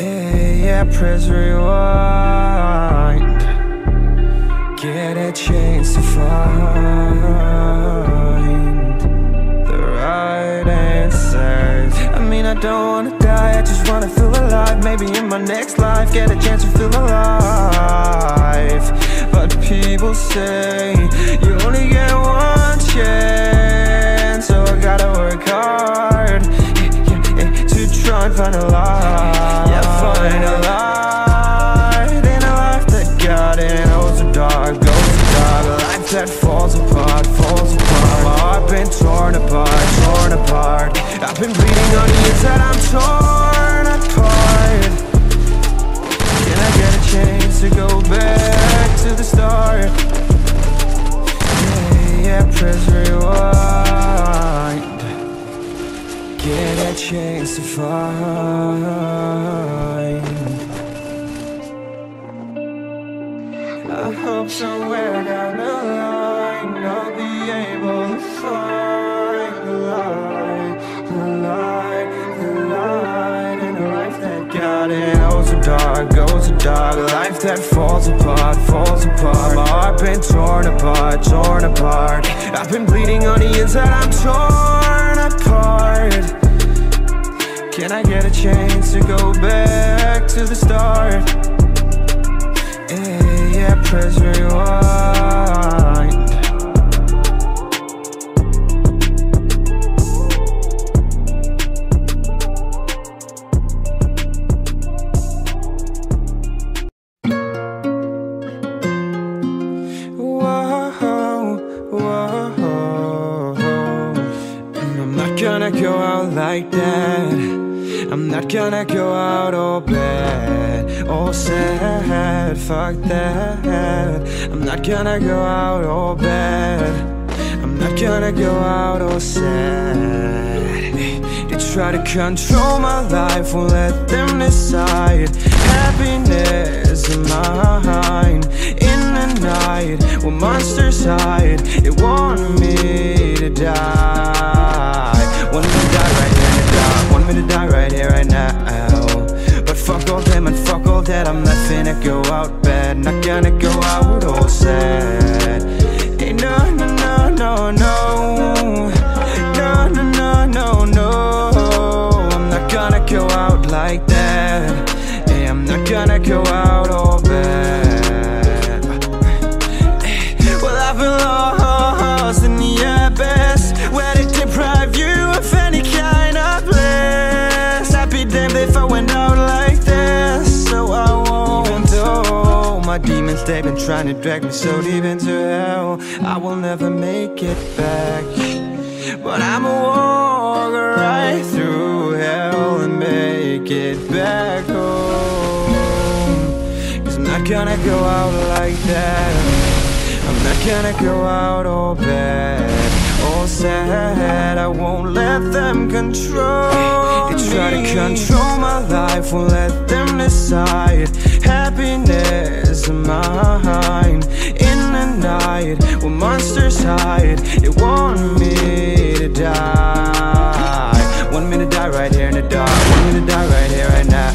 Yeah, yeah, press rewind. Get a chance to find the right answers. I mean, I don't wanna die, I just wanna feel alive. Maybe in my next life, get a chance to feel alive. But people say, you only get one chance So I gotta work hard try find a light Yeah, find a light in a life that got it. Oh so dark, oh so dark A life that falls apart, falls apart. My heart been torn apart, torn apart. I've been bleeding on the inside, I'm torn apart, I've been bleeding on the inside, I'm torn apart. Can I get a chance to go back to the start? Yeah, yeah, press rewind gonna go out all bad, all sad. Fuck that. I'm not gonna go out all bad. I'm not gonna go out all sad. They try to control my life, won't let them decide. Happiness in mine. In the night, when monsters hide, they want me to die. Want me to die right here, right now. But fuck all them and fuck all that. I'm not finna go out bad. Not gonna go out all sad. Hey, no, no, no, no, no. No, no, no, no, no. I'm not gonna go out like that. Hey, I'm not gonna go out all demons, they've been trying to drag me so deep into hell. I will never make it back. But I'ma walk right through hell And make it back home. Cause I'm not gonna go out like that. I'm not gonna go out all bad, all sad. I won't let them control They try to control my life, won't let them decide. Happiness in mine. In the night, when monsters hide, they want me to die. Want me to die right here in the dark. Want me to die right here, right now.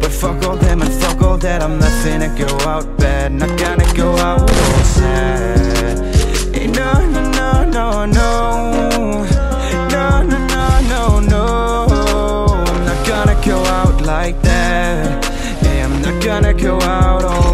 But fuck all them and fuck all that I'm not finna go out bad Not gonna go out all sad Hey, no, no, no, no, no gonna go out all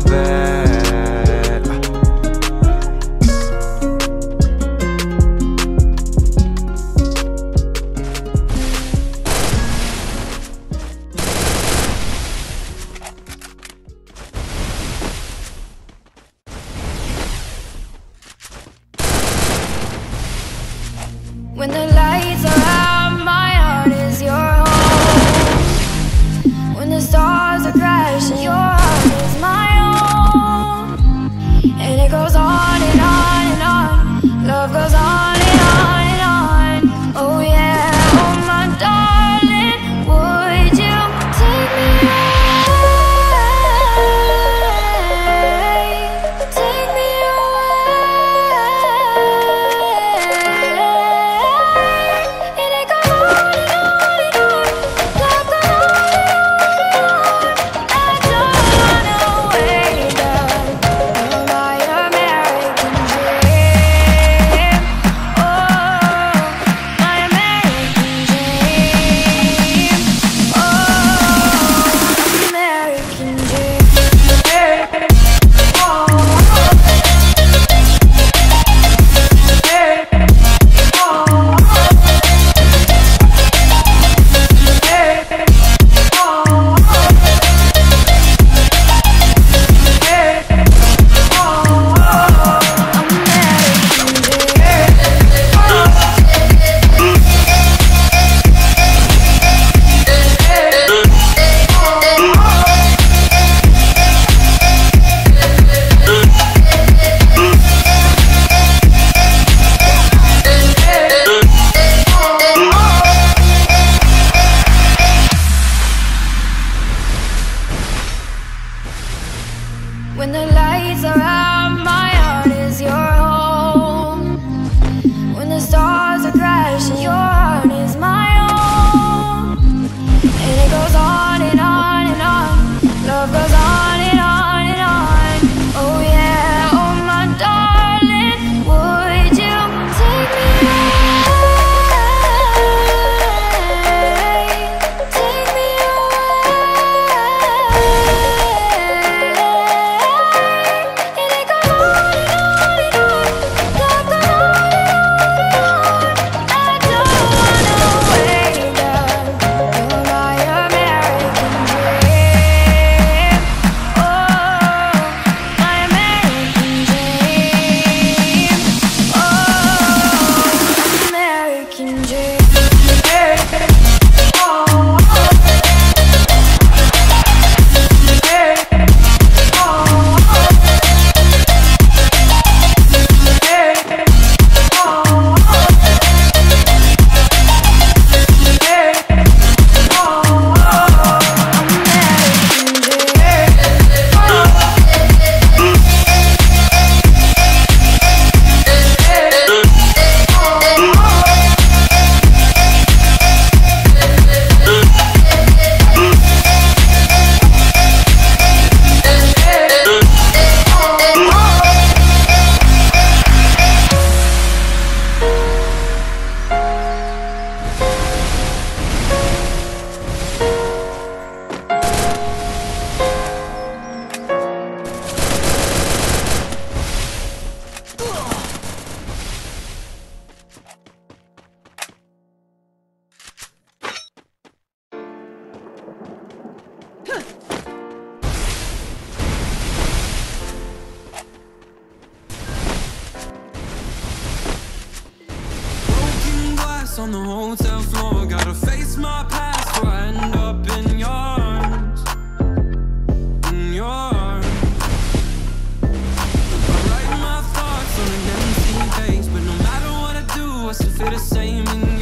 feel in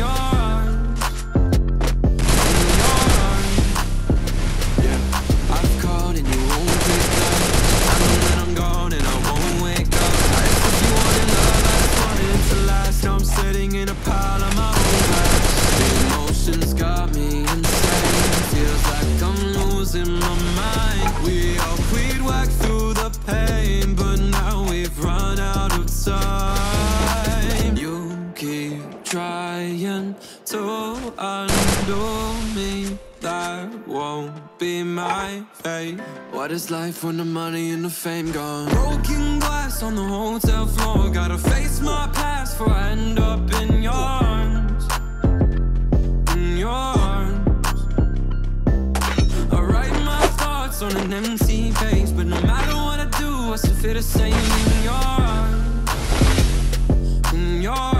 what is life when the money and the fame gone? Broken glass on the hotel floor. Gotta face my past before I end up in your arms. In your arms. I write my thoughts on an empty page, but no matter what I do, I still feel the same in your arms. In your arms.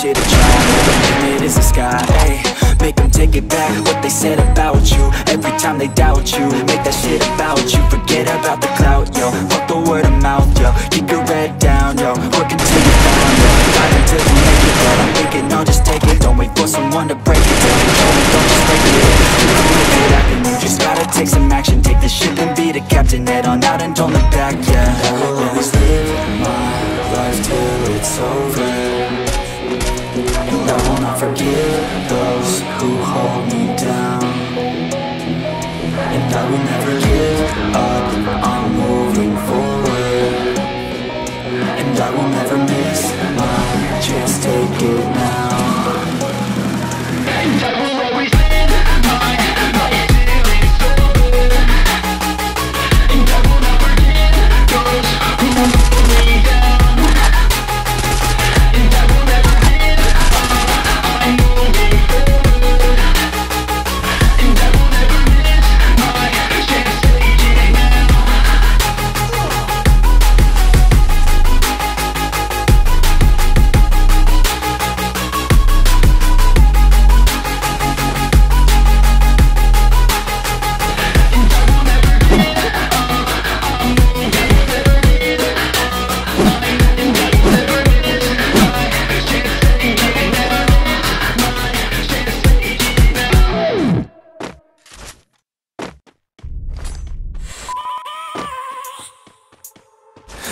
shit a try The is the sky, eh Make them take it back what they said about you. Every time they doubt you Make that shit about you. Forget about the clout, yo. Fuck the word of mouth, yo. Keep your head down, yo. Work until you found, yo. Fight until you make it, but I'm thinking I'll just take it. Don't wait for someone to break it. And don't just break it. You just gotta take some action. Take the ship and be the captain. Head on out and don't look back, yeah. I will always live my life till it's over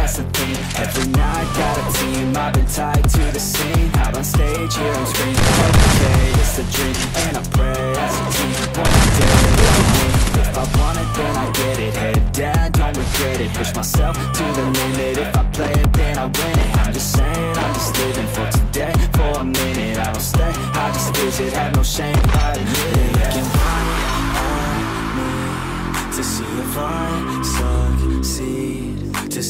that's the thing Every night, got a team. I've been tied to the scene. Out on stage, here I'm screaming Okay, it's a dream And I pray as a team. One day, If I want it, then I get it. Head down, don't regret it. Push myself to the limit. If I play it, then I win it. I'm just saying, I'm just living for today. For a minute, I don't stay. I just visit, have no shame I admit it. Looking right at me To see if I